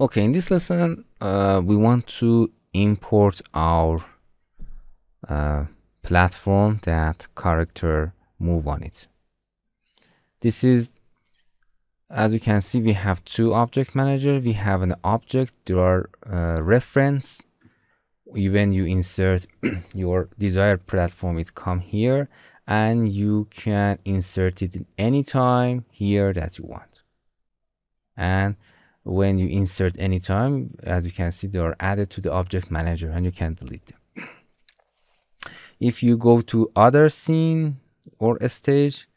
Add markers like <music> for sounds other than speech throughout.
Okay, in this lesson, uh, we want to import our uh, platform that character move on it. This is, as you can see, we have two object manager. We have an object, there are uh, reference. When you insert <clears throat> your desired platform, it come here and you can insert it in any time here that you want. And when you insert anytime, as you can see, they are added to the object manager and you can delete them. If you go to other scene or stage,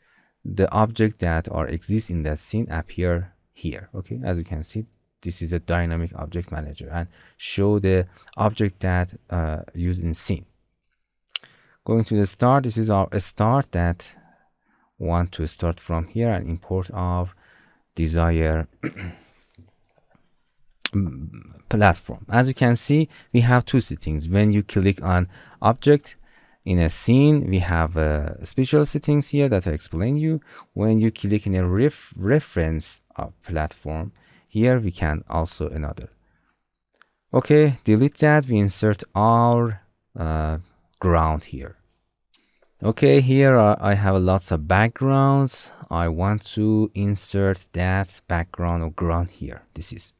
the object that are exist in that scene appear here. Okay, as you can see, this is a dynamic object manager and show the object that uh, used in scene. Going to the start, this is our start that want to start from here and import our desired platform. As you can see, we have two settings. When you click on object in a scene, we have uh, special settings here that I explain you. When you click in a ref reference platform, here we can also another. Okay, delete that. We insert our uh, ground here. Okay, here I have lots of backgrounds. I want to insert that background or ground here. This is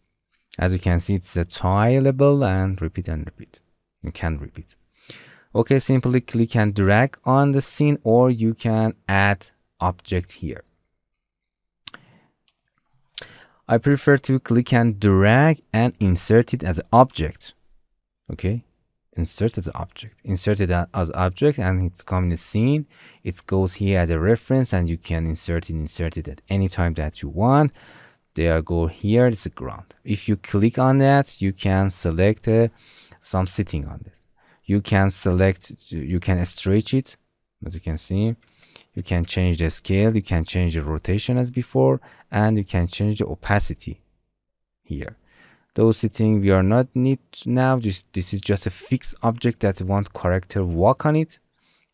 as you can see, it's a tileable and repeat and repeat. You can repeat. Okay, simply click and drag on the scene or you can add object here. I prefer to click and drag and insert it as an object. Okay, insert as an object. Insert it as object and it's coming the scene. It goes here as a reference and you can insert it, insert it at any time that you want there go here is the ground. If you click on that you can select uh, some sitting on this. You can select you can stretch it as you can see. You can change the scale you can change the rotation as before and you can change the opacity here. Those sitting we are not need now just this is just a fixed object that want character walk on it.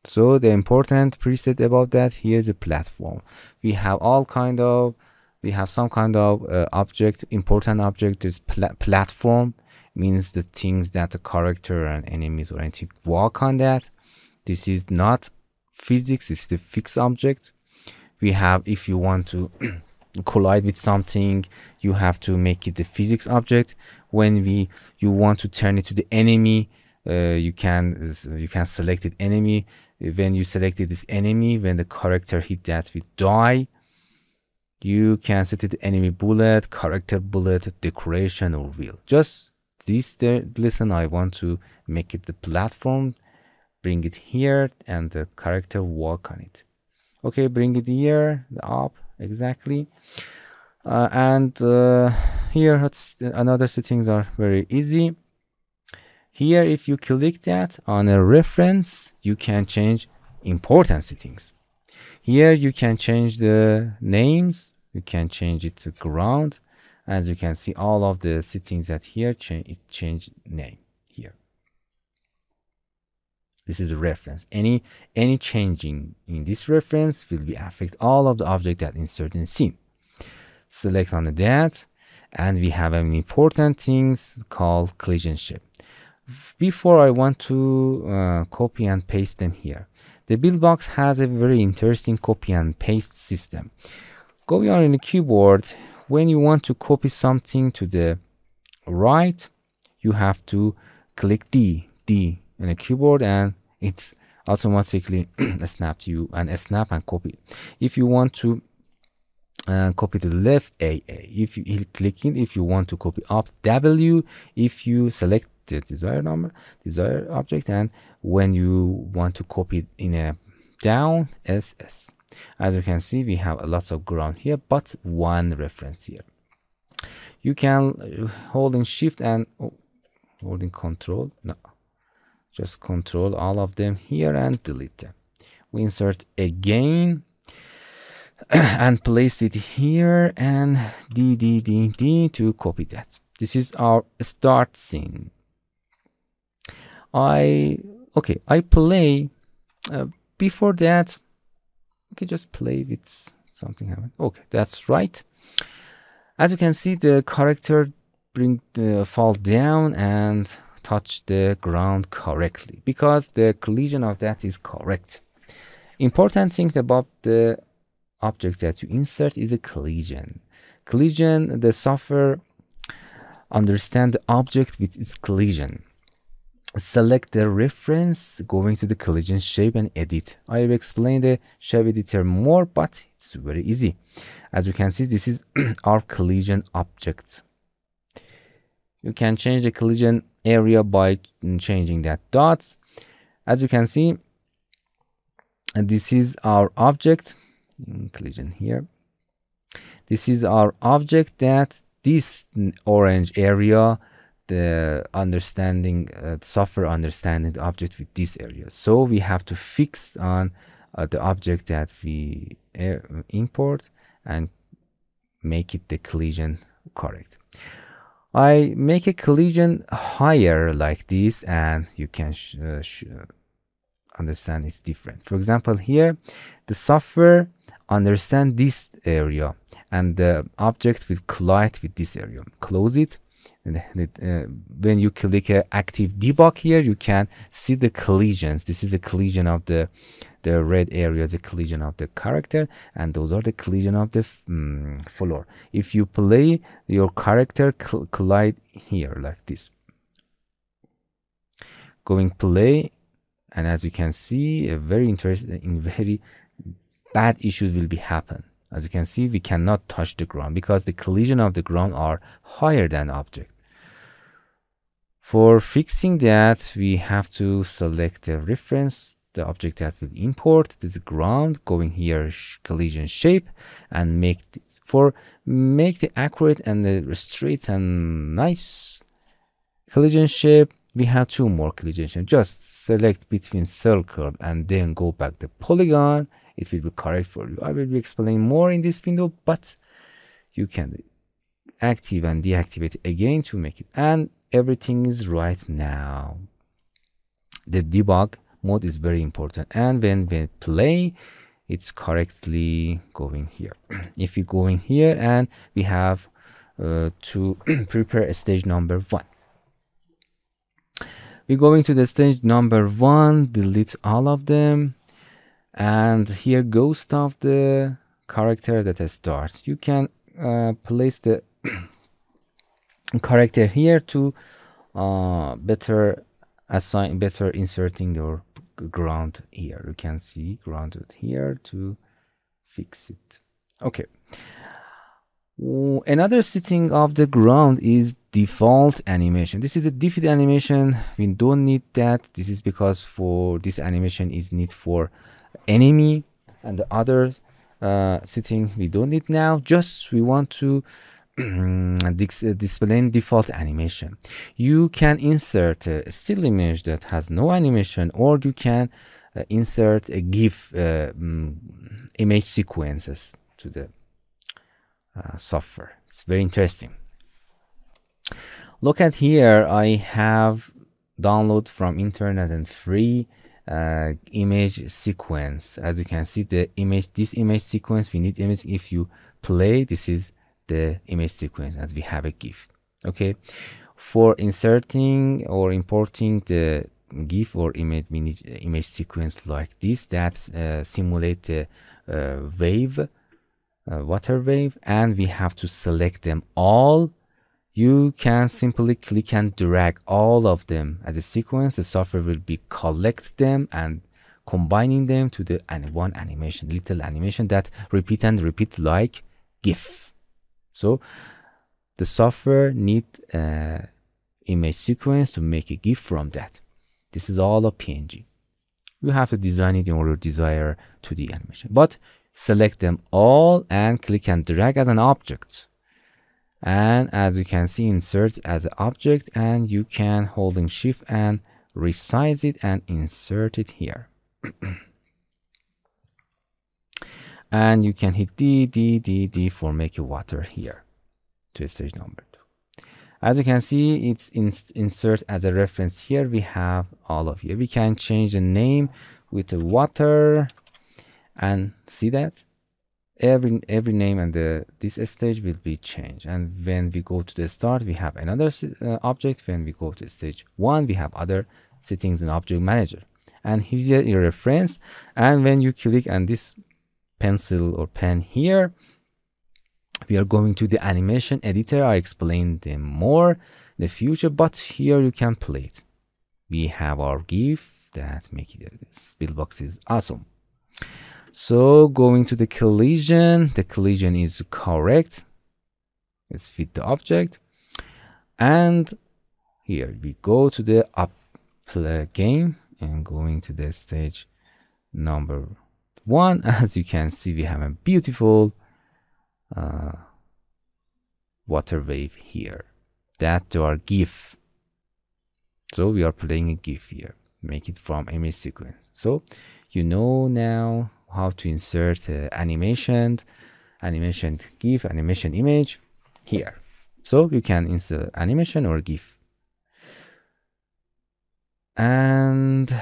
So the important preset about that here is a platform. We have all kind of we have some kind of uh, object important object is pl platform means the things that the character and enemies or anything walk on that. This is not physics it's the fixed object. We have if you want to <clears throat> collide with something you have to make it the physics object. When we you want to turn it to the enemy uh, you can you can select it enemy. When you selected this enemy when the character hit that we die you can set it enemy bullet, character bullet, decoration or wheel. Just this listen, I want to make it the platform, bring it here and the character walk on it. Okay, bring it here, the up, exactly. Uh, and uh, here another settings are very easy. Here, if you click that on a reference, you can change important settings. Here you can change the names. You can change it to ground. As you can see, all of the settings that here change it change name here. This is a reference. Any any changing in this reference will be affect all of the object that insert in scene. Select on that, and we have an important things called collision shape. Before I want to uh, copy and paste them here. The Buildbox has a very interesting copy and paste system. Going on in the keyboard, when you want to copy something to the right, you have to click D, D in the keyboard and it's automatically <clears throat> snapped you and snap and copy. If you want to uh, copy to the left, A, A. If you click it, if you want to copy up, W. If you select the desired number, desired object, and when you want to copy it in a down, SS. As you can see, we have a lots of ground here, but one reference here. You can uh, holding shift and oh, holding control. No, just control all of them here and delete them. We insert again <clears throat> and place it here and D, D, D, D to copy that. This is our start scene. I okay I play uh, before that okay just play with something happen okay that's right as you can see the character bring the fall down and touch the ground correctly because the collision of that is correct. Important thing about the object that you insert is a collision. Collision, the software understand the object with its collision. Select the reference going to the collision shape and edit. I have explained the shape editor more, but it's very easy. As you can see, this is <clears throat> our collision object. You can change the collision area by changing that dots. As you can see, this is our object collision here this is our object that this orange area the understanding uh, software understanding the object with this area so we have to fix on uh, the object that we uh, import and make it the collision correct I make a collision higher like this and you can uh, understand it's different. For example, here the software understand this area and the object will collide with this area. Close it. Uh, when you click uh, active debug here, you can see the collisions. This is a collision of the the red area, the collision of the character, and those are the collision of the um, floor. If you play your character collide here like this, going play and as you can see a very interesting very bad issues will be happen as you can see we cannot touch the ground because the collision of the ground are higher than object for fixing that we have to select the reference the object that will import this ground going here collision shape and make this for make the accurate and the straight and nice collision shape we have two more collision shape. just select between circle and then go back the polygon. It will be correct for you. I will be explaining more in this window but you can active and deactivate again to make it. And everything is right now. The debug mode is very important and when we play it's correctly going here. <clears throat> If we go in here and we have uh, to <clears throat> prepare stage number one. We're going to the stage number one delete all of them and here ghost of the character that I start you can uh, place the <clears throat> character here to uh, better assign better inserting your ground here you can see grounded here to fix it okay Another setting of the ground is default animation. This is a default animation. We don't need that. This is because for this animation is need for enemy and the other uh, setting we don't need now. Just we want to <clears throat> display default animation. You can insert a still image that has no animation or you can uh, insert a GIF uh, mm, image sequences to the uh, software. It's very interesting. Look at here, I have download from internet and free uh, image sequence. As you can see, the image, this image sequence, we need image. If you play, this is the image sequence as we have a GIF. Okay, for inserting or importing the GIF or image image sequence like this that uh, simulate the uh, wave uh, water wave and we have to select them all. You can simply click and drag all of them as a sequence. The software will be collect them and combining them to the one animation little animation that repeat and repeat like gif so the software need uh, image sequence to make a gif from that. This is all a png you have to design it in order to desire to the animation. But select them all and click and drag as an object. And as you can see insert as an object and you can holding shift and resize it and insert it here <clears throat> and you can hit D, D, D, D for make a water here to stage number two. As you can see, it's in, insert as a reference here. We have all of you. We can change the name with the water and see that every every name and the this stage will be changed and when we go to the start we have another uh, object when we go to stage one we have other settings in object manager and here's your reference and when you click on this pencil or pen here. We are going to the animation editor. I explained them more in the future but here you can play it. We have our gif that make it this Buildbox is awesome. So going to the collision, the collision is correct. Let's fit the object. And here we go to the up play game and going to the stage number one. <laughs> As you can see, we have a beautiful uh, water wave here. That to our GIF. So we are playing a GIF here. Make it from image sequence. So you know now how to insert uh, animation, animation GIF, animation image here. So you can insert animation or GIF. And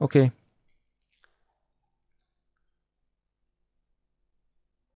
okay.